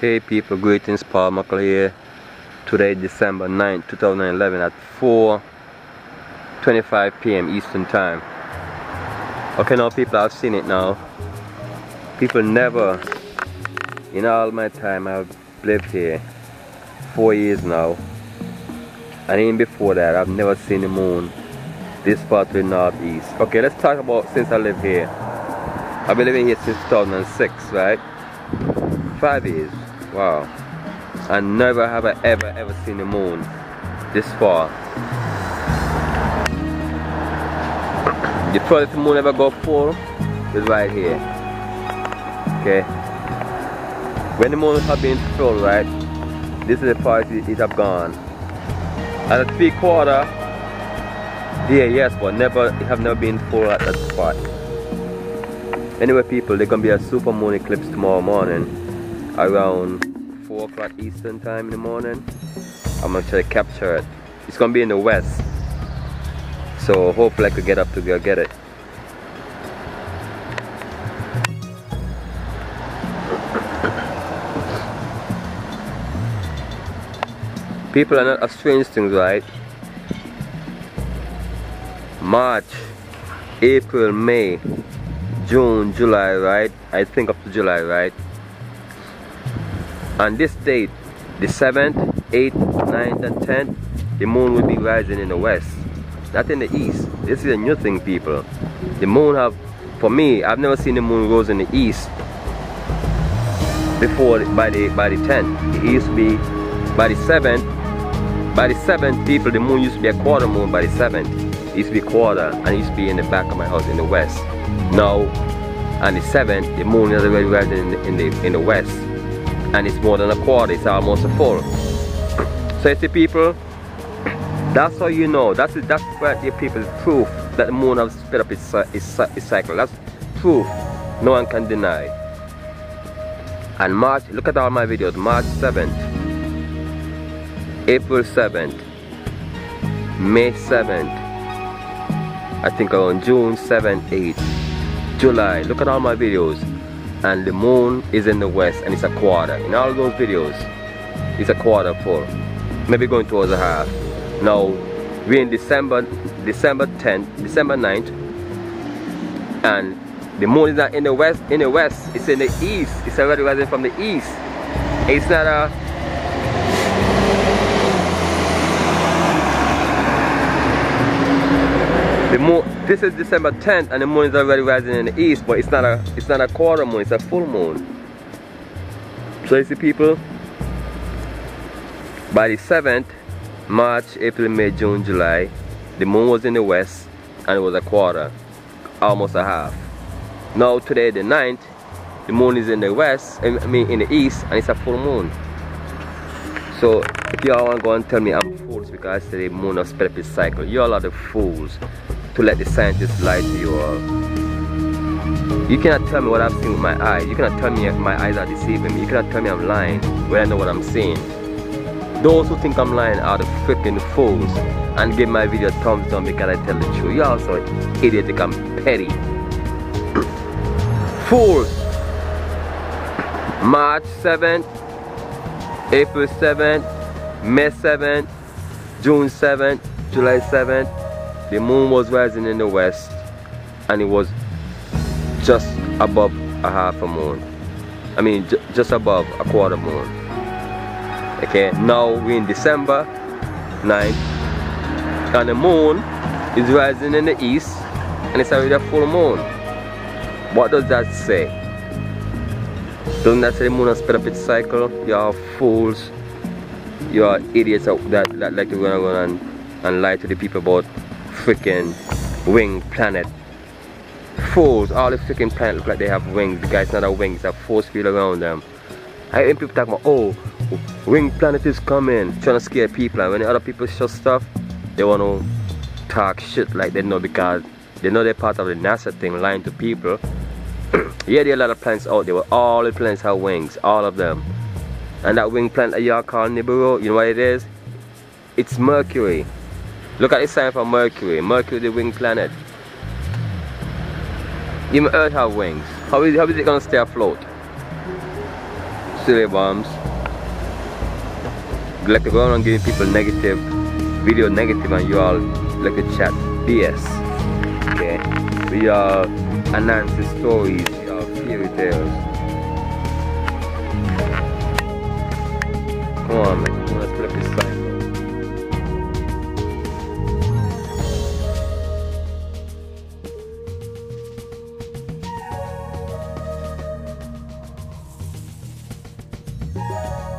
Hey people, greetings, Paul Muckle here. Today, December 9, 2011 at 4.25 p.m. Eastern Time. Okay, now people, I've seen it now. People never, in all my time I've lived here, four years now, and even before that, I've never seen the moon this far to the northeast. Okay, let's talk about since I live here. I've been living here since 2006, right? Five years. Wow. I never have I ever ever seen the moon this far. The furthest moon ever go full is right here. Okay. When the moon have been full, right? This is the part it, have gone. At a three quarter, yeah, yes, but never it have never been full at that spot. Anyway, people, there's gonna be a super moon eclipse tomorrow morning around 4 o'clock Eastern time in the morning. I'm gonna try to capture it. It's gonna be in the west. So hopefully I could get up to go get it. People are not a strange things, right? March, April, May, June, July, right? I think up to July, right? On this date, the 7th, 8th, 9th, and 10th, the moon will be rising in the west, not in the east. This is a new thing, people. The moon have, for me, I've never seen the moon rose in the east before by the by the 10th. It used to be by the 7th. By the 7th, people, the moon used to be a quarter moon by the 7th. It used to be quarter and it used to be in the back of my house in the west. Now, on the 7th, the moon is already rising in the, in the, in the west and it's more than a quarter it's almost a full. So you see people that's how you know that's that's what the people proof that the moon has sped up its, uh, its, uh, its cycle. That's proof no one can deny. And March look at all my videos March 7th April 7th May 7th I think on June 7th 8th July. Look at all my videos and the moon is in the west and it's a quarter. In all those videos it's a quarter full. Maybe going towards a half. Now we're in December December 10th December 9th and the moon is not in the west in the west it's in the east. It's already rising from the east. It's not a the moon this is December 10th and the moon is already rising in the east but it's not a it's not a quarter moon it's a full moon. So you see people by the 7th March April May June July the moon was in the west and it was a quarter almost a half. Now today the 9th the moon is in the west I mean in the east and it's a full moon so if y'all want to go and tell me I'm fools because I say the moon sped up its cycle y'all are the fools to let the scientists lie to you all. You cannot tell me what I've seen with my eyes. You cannot tell me if my eyes are deceiving me. You cannot tell me I'm lying when I know what I'm seeing. Those who think I'm lying are the freaking fools and give my video a thumbs down because I tell the truth. You're also idiotic and petty. fools! March 7th, April 7th, May 7th, June 7th, July 7th, the moon was rising in the west and it was just above a half a moon. I mean just above a quarter moon. Okay now we're in December 9th and the moon is rising in the east and it's already a full moon. What does that say the moon has up its cycle you're fools you're idiots that, that like to around and, and lie to the people about freaking wing planet. Fools, all the freaking planets look like they have wings. The guy's not a wing, it's a force field around them. I hear people talk about, oh, wing planet is coming, trying to scare people. And when other people show stuff, they want to talk shit like they know because they know they're part of the NASA thing, lying to people. Yeah, there are a lot of plants out there, but all the plants have wings, all of them. And that wing planet that y'all call Nibiru, you know what it is? It's Mercury. Look at the sign for Mercury. Mercury, the winged planet. Even Earth have wings. How is, how is it going to stay afloat? silly bombs. Like to go around giving people negative, video negative and you all like to chat BS. Okay? We are Anansi stories, we are fairy tales. Come on man, let's flip this cycle. Thank